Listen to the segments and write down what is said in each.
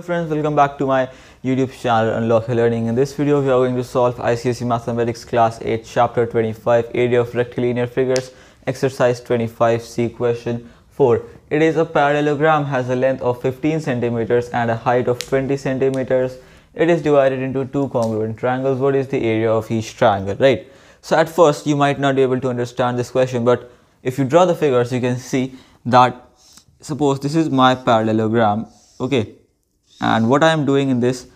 Hello friends, welcome back to my YouTube channel Unlock Learning. In this video, we are going to solve ICSE Mathematics Class 8, Chapter 25, Area of Rectilinear Figures, Exercise 25C, Question 4. It is a parallelogram has a length of 15 centimeters and a height of 20 centimeters. It is divided into two congruent triangles. What is the area of each triangle, right? So at first, you might not be able to understand this question, but if you draw the figures, you can see that suppose this is my parallelogram, okay? And what I am doing in this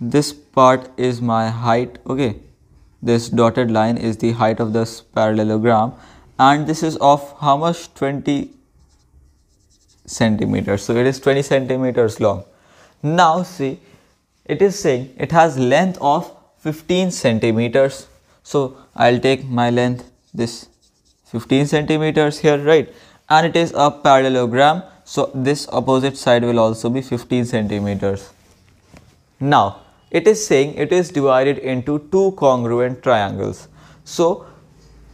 this part is my height okay? This dotted line is the height of this parallelogram. And this is of how much? 20 centimeters. So it is 20 centimeters long. Now see it is saying it has length of 15 centimeters. So I'll take my length this 15 centimeters here right? And it is a parallelogram so this opposite side will also be 15 centimeters. Now it is saying it is divided into two congruent triangles. So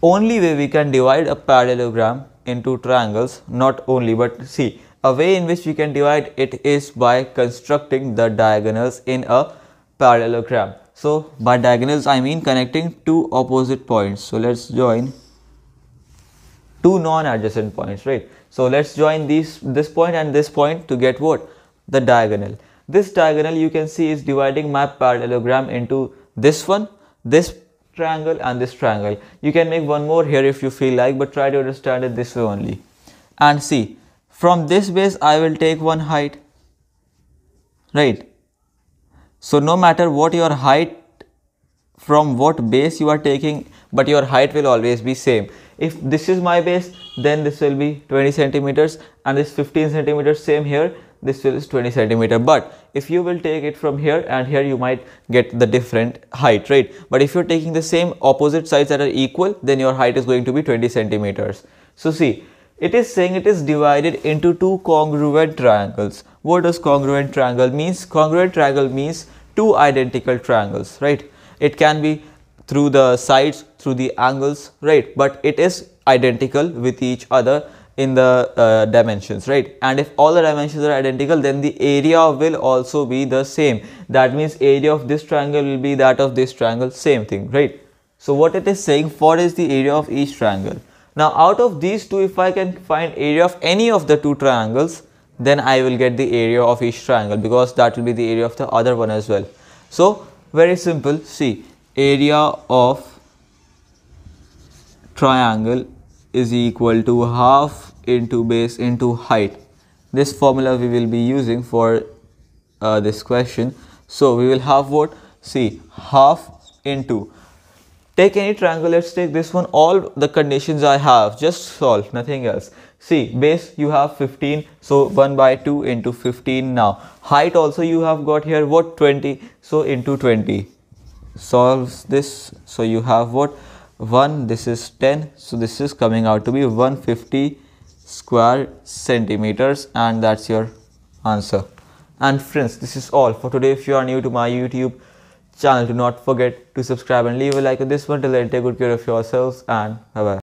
only way we can divide a parallelogram into triangles not only but see a way in which we can divide it is by constructing the diagonals in a parallelogram. So by diagonals I mean connecting two opposite points. So let's join two non-adjacent points right? So let's join these this point and this point to get what? The diagonal. This diagonal you can see is dividing my parallelogram into this one this triangle and this triangle. You can make one more here if you feel like but try to understand it this way only. And see from this base I will take one height right? So no matter what your height from what base you are taking but your height will always be same. If this is my base then this will be 20 centimeters and this 15 centimeters same here this will is 20 centimeter. But if you will take it from here and here you might get the different height right? But if you're taking the same opposite sides that are equal then your height is going to be 20 centimeters. So see it is saying it is divided into two congruent triangles. What does congruent triangle means? Congruent triangle means two identical triangles right it can be through the sides through the angles right? But it is identical with each other in the uh, dimensions right? And if all the dimensions are identical then the area will also be the same. That means area of this triangle will be that of this triangle same thing right? So what it is saying what is the area of each triangle. Now out of these two if I can find area of any of the two triangles then I will get the area of each triangle because that will be the area of the other one as well. So very simple see area of triangle is equal to half into base into height. This formula we will be using for uh, this question. So we will have what? See half into. Take any triangle, let's take this one, all the conditions I have, just solve, nothing else. See, base you have 15, so 1 by 2 into 15 now. Height also you have got here, what? 20, so into 20 solves this so you have what 1 this is 10 so this is coming out to be 150 square centimeters and that's your answer and friends this is all for today if you are new to my youtube channel do not forget to subscribe and leave a like on this one. Till then take good care of yourselves and bye bye